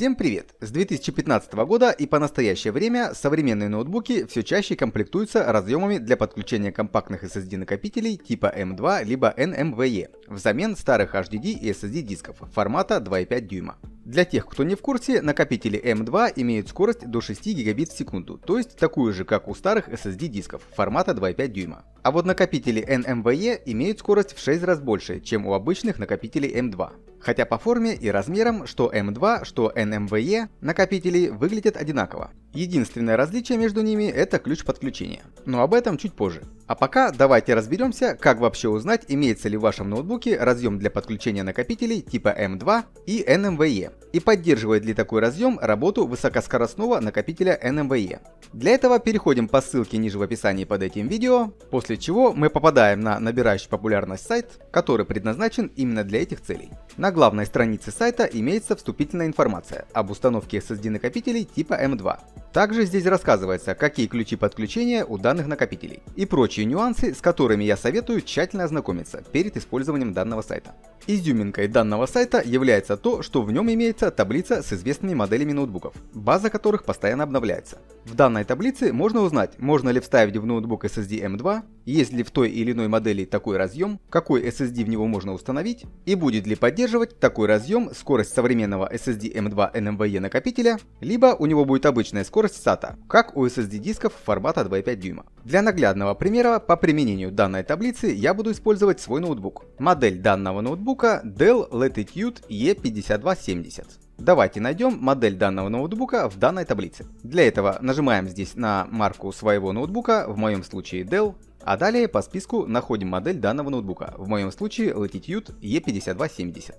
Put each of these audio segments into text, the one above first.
Всем привет! С 2015 года и по настоящее время современные ноутбуки все чаще комплектуются разъемами для подключения компактных SSD накопителей типа M2 либо NMVE взамен старых HDD и SSD дисков формата 2,5 дюйма. Для тех, кто не в курсе, накопители M2 имеют скорость до 6 гигабит в секунду, то есть такую же, как у старых SSD дисков формата 2,5 дюйма. А вот накопители NMVE имеют скорость в 6 раз больше, чем у обычных накопителей M2. Хотя по форме и размерам, что M2, что NMVE накопители выглядят одинаково. Единственное различие между ними это ключ подключения. Но об этом чуть позже. А пока давайте разберемся, как вообще узнать, имеется ли в вашем ноутбуке разъем для подключения накопителей типа M2 и NMVE, и поддерживает ли такой разъем работу высокоскоростного накопителя NMVE. Для этого переходим по ссылке ниже в описании под этим видео, после чего мы попадаем на набирающий популярность сайт, который предназначен именно для этих целей. На главной странице сайта имеется вступительная информация об установке SSD накопителей типа M2. Также здесь рассказывается, какие ключи подключения у данных накопителей и прочие нюансы, с которыми я советую тщательно ознакомиться перед использованием данного сайта. Изюминкой данного сайта является то, что в нем имеется таблица с известными моделями ноутбуков, база которых постоянно обновляется. В данной таблице можно узнать, можно ли вставить в ноутбук SSD M2, есть ли в той или иной модели такой разъем, какой SSD в него можно установить, и будет ли поддерживать такой разъем скорость современного SSD M2 NMVE накопителя, либо у него будет обычная скорость SATA, как у SSD дисков формата 2,5 дюйма. Для наглядного примера по применению данной таблицы я буду использовать свой ноутбук. Модель данного ноутбука Dell Latitude E5270. Давайте найдем модель данного ноутбука в данной таблице. Для этого нажимаем здесь на марку своего ноутбука, в моем случае Dell, а далее по списку находим модель данного ноутбука, в моем случае Latitude E5270.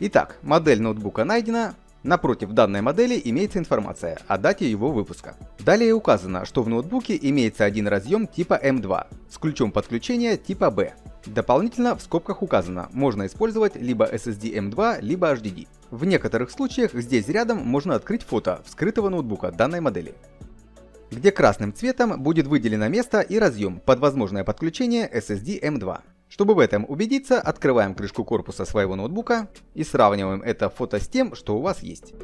Итак, модель ноутбука найдена, Напротив данной модели имеется информация о дате его выпуска. Далее указано, что в ноутбуке имеется один разъем типа M2 с ключом подключения типа B. Дополнительно в скобках указано, можно использовать либо SSD M2, либо HDD. В некоторых случаях здесь рядом можно открыть фото вскрытого ноутбука данной модели где красным цветом будет выделено место и разъем под возможное подключение SSD M2. Чтобы в этом убедиться, открываем крышку корпуса своего ноутбука и сравниваем это фото с тем, что у вас есть.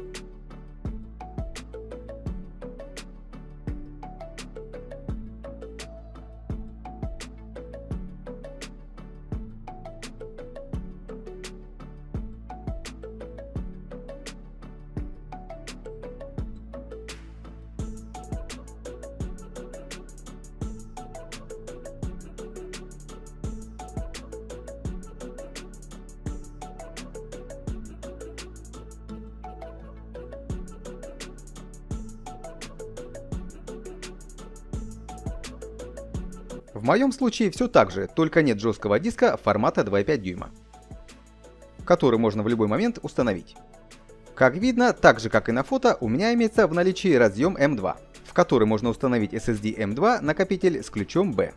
В моем случае все так же, только нет жесткого диска формата 2,5 дюйма, который можно в любой момент установить. Как видно, так же как и на фото, у меня имеется в наличии разъем M2, в который можно установить SSD M2 накопитель с ключом B.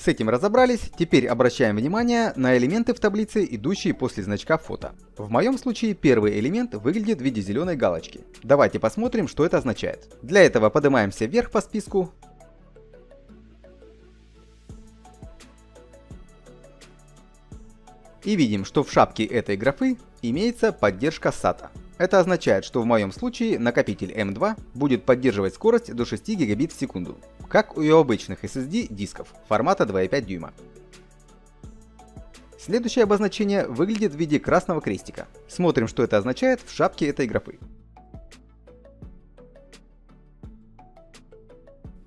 С этим разобрались, теперь обращаем внимание на элементы в таблице, идущие после значка фото. В моем случае первый элемент выглядит в виде зеленой галочки. Давайте посмотрим, что это означает. Для этого поднимаемся вверх по списку. И видим, что в шапке этой графы имеется поддержка SATA. Это означает, что в моем случае накопитель M2 будет поддерживать скорость до 6 гигабит в секунду, как и у обычных SSD дисков формата 2,5 дюйма. Следующее обозначение выглядит в виде красного крестика. Смотрим, что это означает в шапке этой графы.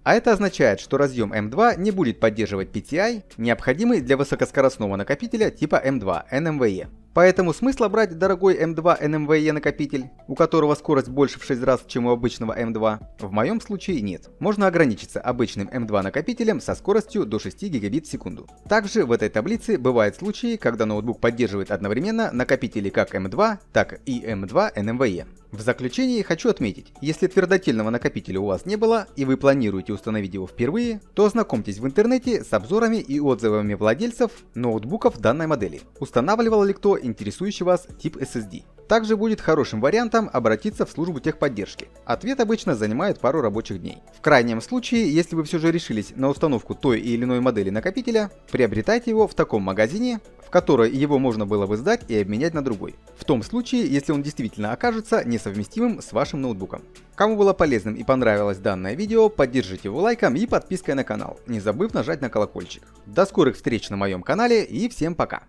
А это означает, что разъем M2 не будет поддерживать PCI, необходимый для высокоскоростного накопителя типа M2 NMVE. Поэтому смысла брать дорогой M2 NMVE накопитель, у которого скорость больше в 6 раз, чем у обычного M2, в моем случае нет. Можно ограничиться обычным M2 накопителем со скоростью до 6 гигабит в секунду. Также в этой таблице бывают случаи, когда ноутбук поддерживает одновременно накопители как M2, так и M2 NMVE. В заключение хочу отметить, если твердотельного накопителя у вас не было и вы планируете установить его впервые, то ознакомьтесь в интернете с обзорами и отзывами владельцев ноутбуков данной модели. Устанавливал ли кто интересующий вас тип SSD. Также будет хорошим вариантом обратиться в службу техподдержки. Ответ обычно занимает пару рабочих дней. В крайнем случае, если вы все же решились на установку той или иной модели накопителя, приобретайте его в таком магазине, в которой его можно было бы сдать и обменять на другой. В том случае, если он действительно окажется несовместимым с вашим ноутбуком. Кому было полезным и понравилось данное видео, поддержите его лайком и подпиской на канал, не забыв нажать на колокольчик. До скорых встреч на моем канале и всем пока!